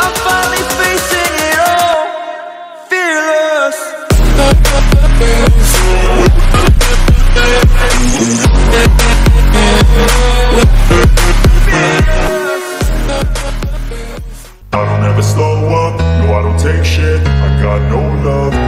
I'm finally facing it all, fearless. I don't ever slow up, no I don't take shit. I got no love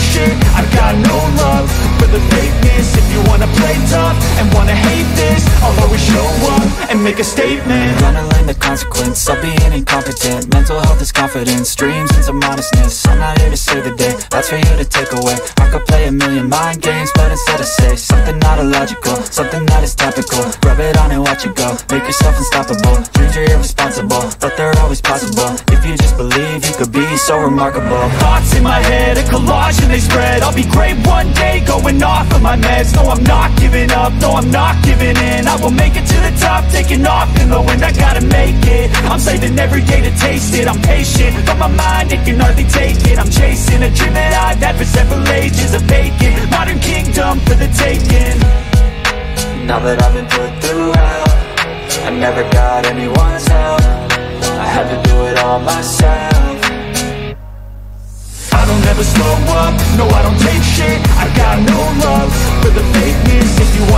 shit. I got no love for the fakeness. If you wanna play tough and wanna hate this I'll always show up and make a statement. Gonna learn the consequence of being incompetent. Mental health is confidence, dreams into modestness. I'm not here to save the day, that's for you to take away. I could play a million mind games, but instead I say Something not illogical, something that is topical. Rub it on and watch it go, make yourself unstoppable. Dreams are irresponsible, but they're always possible. If you just believe, you could be so remarkable. Thoughts in my head, a collage and they spread. I'll be great one day, going off of my meds. No, I'm not giving up, no, I'm not giving in. I will make it to the top, taking off in the wind. I gotta make it, I'm saving every day to taste it. I'm patient, but my mind, it can hardly take it. I'm chasing a dream that I've had for several ages A vacant, modern kingdom for the taking. Now that I've been put through hell, I never got anyone's help. I had to do it all myself. I don't ever slow up, no I don't take shit. I got no love for the fakeness